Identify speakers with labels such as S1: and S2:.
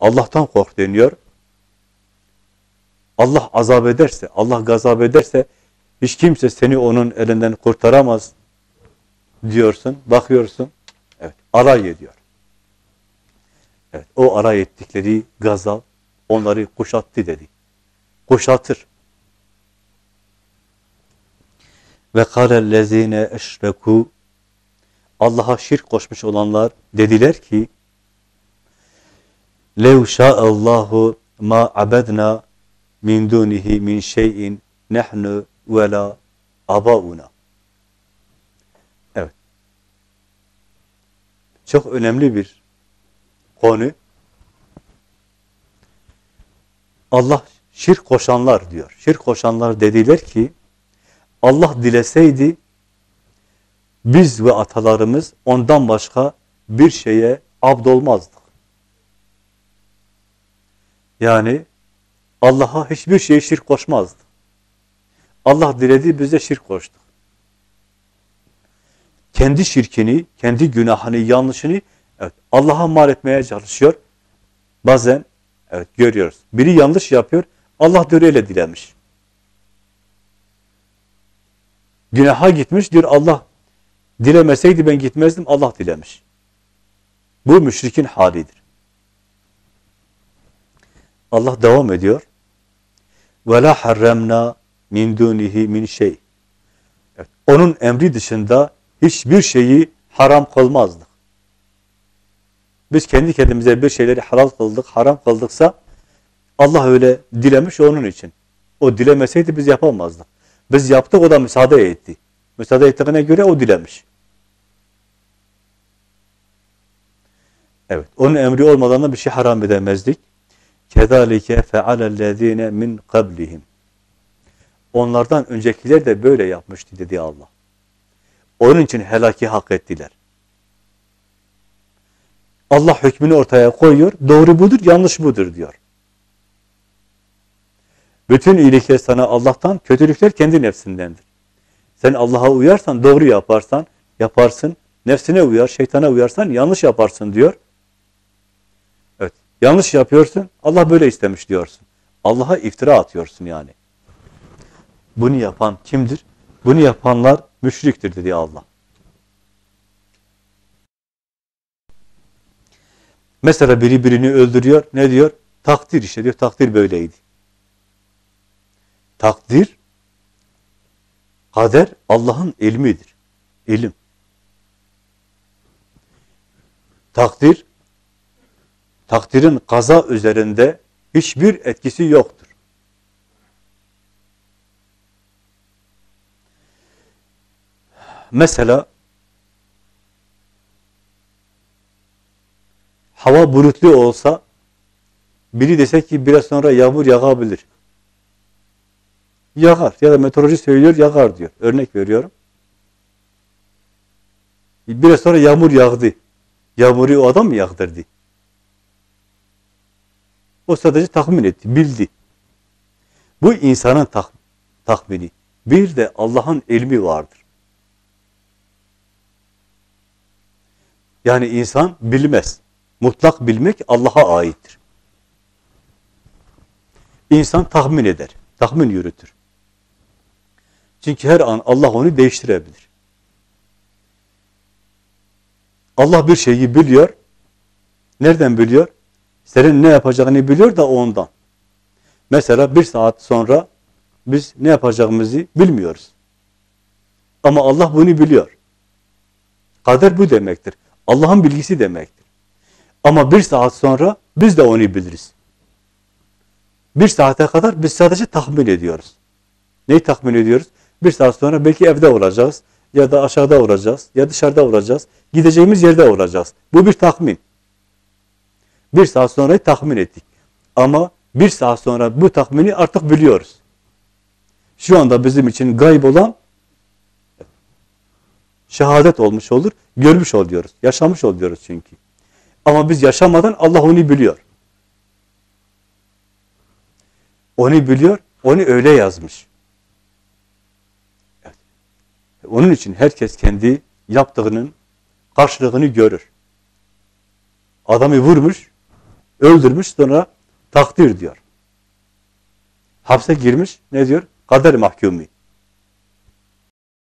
S1: Allah'tan kork deniyor. Allah azap ederse, Allah gazap ederse hiç kimse seni onun elinden kurtaramaz diyorsun, bakıyorsun. Evet, alay ediyor. Evet, o alay ettikleri gazap onları kuşattı dedi. Kuşatır. Ve kâlellezîne eşrekû Allah'a şirk koşmuş olanlar dediler ki lev şa'allahu ma abedna min dunihi min şeyin nehnu ve la abauna. Evet. Çok önemli bir konu. Allah şirk koşanlar diyor. Şirk koşanlar dediler ki Allah dileseydi biz ve atalarımız ondan başka bir şeye abd olmazdık. Yani Allah'a hiçbir şeye şirk koşmazdı. Allah diledi biz de şirk koştuk. Kendi şirkini, kendi günahını, yanlışını evet, Allah'a mal etmeye çalışıyor. Bazen evet görüyoruz. Biri yanlış yapıyor. Allah diyor öyle dilemiş. Günaha gitmiş diyor Allah dilemeseydi ben gitmezdim Allah dilemiş. Bu müşrikin halidir. Allah devam ediyor. La harramna min dunihi min şey. Evet, onun emri dışında hiçbir şeyi haram kılmazdık. Biz kendi kendimize bir şeyleri halal kıldık, haram kıldıksa Allah öyle dilemiş onun için. O dilemeseydi biz yapamazdık. Biz yaptık o da müsaade etti. Müsaade ettiğine göre o dilemiş. Evet. Onun emri olmadan da bir şey haram edemezdik. Kedalike fealellezine min qablihim. Onlardan öncekiler de böyle yapmıştı dedi Allah. Onun için helaki hak ettiler. Allah hükmünü ortaya koyuyor. Doğru budur, yanlış budur diyor. Bütün iyilikler sana Allah'tan, kötülükler kendi nefsindendir. Sen Allah'a uyarsan, doğru yaparsan, yaparsın. Nefsine uyar, şeytana uyarsan yanlış yaparsın diyor. Yanlış yapıyorsun, Allah böyle istemiş diyorsun. Allah'a iftira atıyorsun yani. Bunu yapan kimdir? Bunu yapanlar müşriktir dedi Allah. Mesela biri birini öldürüyor. Ne diyor? Takdir işte diyor. Takdir böyleydi. Takdir, kader Allah'ın ilmidir. İlim. Takdir, takdirin kaza üzerinde hiçbir etkisi yoktur. Mesela hava bulutlu olsa biri dese ki biraz sonra yağmur yağabilir. Yağar. Ya da meteoroloji söylüyor yağar diyor. Örnek veriyorum. Biraz sonra yağmur yağdı. Yağmuru o adam mı yağdırdı? O sadece tahmin etti, bildi. Bu insanın tak tahmini. Bir de Allah'ın ilmi vardır. Yani insan bilmez. Mutlak bilmek Allah'a aittir. İnsan tahmin eder, tahmin yürütür. Çünkü her an Allah onu değiştirebilir. Allah bir şeyi biliyor. Nereden biliyor? Senin ne yapacağını biliyor da ondan. Mesela bir saat sonra biz ne yapacağımızı bilmiyoruz. Ama Allah bunu biliyor. Kader bu demektir. Allah'ın bilgisi demektir. Ama bir saat sonra biz de onu biliriz. Bir saate kadar biz sadece tahmin ediyoruz. Neyi tahmin ediyoruz? Bir saat sonra belki evde olacağız, ya da aşağıda olacağız, ya dışarıda olacağız, gideceğimiz yerde olacağız. Bu bir tahmin. Bir saat sonra tahmin ettik. Ama bir saat sonra bu tahmini artık biliyoruz. Şu anda bizim için gayb olan şehadet olmuş olur, görmüş oluyoruz, yaşamış oluyoruz çünkü. Ama biz yaşamadan Allah onu biliyor. Onu biliyor, onu öyle yazmış. Onun için herkes kendi yaptığının karşılığını görür. Adamı vurmuş, Öldürmüş sonra takdir diyor. Hapse girmiş ne diyor? Kader mahkumi.